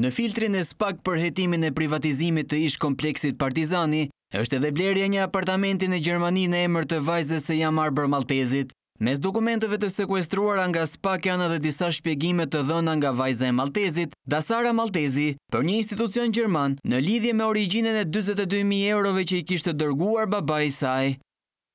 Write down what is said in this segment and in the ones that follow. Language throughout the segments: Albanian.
Në filtrin e spak për hetimin e privatizimit të ish-kompleksit Partizani, është edhe blerja e një apartamenti në Gjermani në emër të vajzës së Jamarbër Malltezit. Mes dokumenteve të sekuestruara nga spak janë edhe disa shpjegime të dhëna nga vajza e Malltezit, Dasara Malltezi, për një institucion gjerman, në lidhje me origjinën e dyzet e dy mijë eurove që i kishte dërguar babai i saj.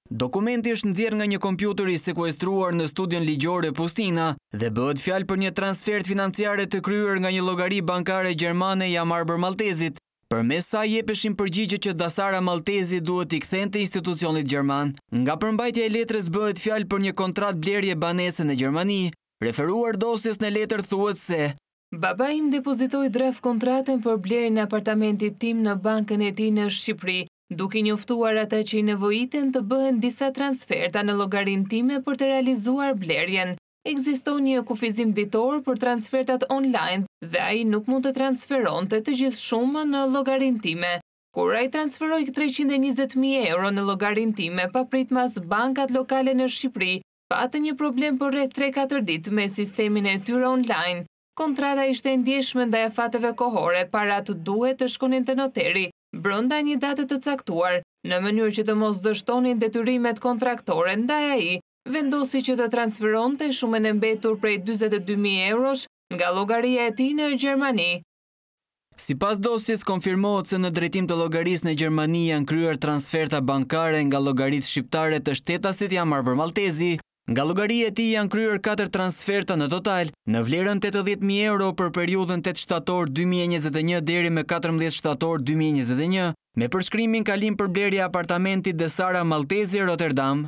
Dokumenti është nxjerrë nga një kompjuter i sekuestruar në studion ligjore Pustina dhe bëhet fjalë për një transfertë financiare të kryer nga një llogari bankare gjermane Jamarbër Malltezit. Përmes saj jepeshin përgjigje që Dasara Malltezi duhet t'i kthente institucionit gjerman. Nga përmbajtja e letrës bëhet fjalë për një kontratë blerje banese në Gjermani. Referuar dosjes në letër thuhet se. Babai im depozitoi draft-kontratën për blerjen e apartamentit tim në bankën e tij në Shqipëri. duke i njoftuar ata që i nevojiten të bëhen disa transferta në llogarinë time për të realizuar blerjen. Ekziston një kufizim ditor për transfertat online dhe ai nuk mund të transferonte të gjithë shumën në llogarinë time. Kur ai transferoi treqind e njëzet mijë euro në llogarinë time papritmas bankat lokale në Shqipëri patën një problem për rreth tre-katër ditë me sistemin e tyre online, Kontrata ishte e ndjeshme ndaj afateve kohore, paratë duhet të shkonin te noteri, brenda një date të caktuar, në mënyrë që të mos dështonin detyrimet kontraktore, ndaj ai vendosi që të transferonte shumën e mbetur prej dyzet e dy mijë eurosh nga llogaria e tij në Gjermani. Sipas dosjes konfirmohet se në drejtim të llogarisë në Gjermani janë kryer transferta bankare nga llogaritë shqiptare të shtetasit Jamarbër Malltezi. Nga llogaria e tij janë kryer katër transferta në total, në vlerën tetëdhjetë mijë euro për periudhën tetë shtator dy mijë e njëzet e një deri më katërmbëdhjetë shtator dy mijë e njëzet e një, me përshkrimin Kalim për blerje apartamenti Dasara Malltezi Roterdam.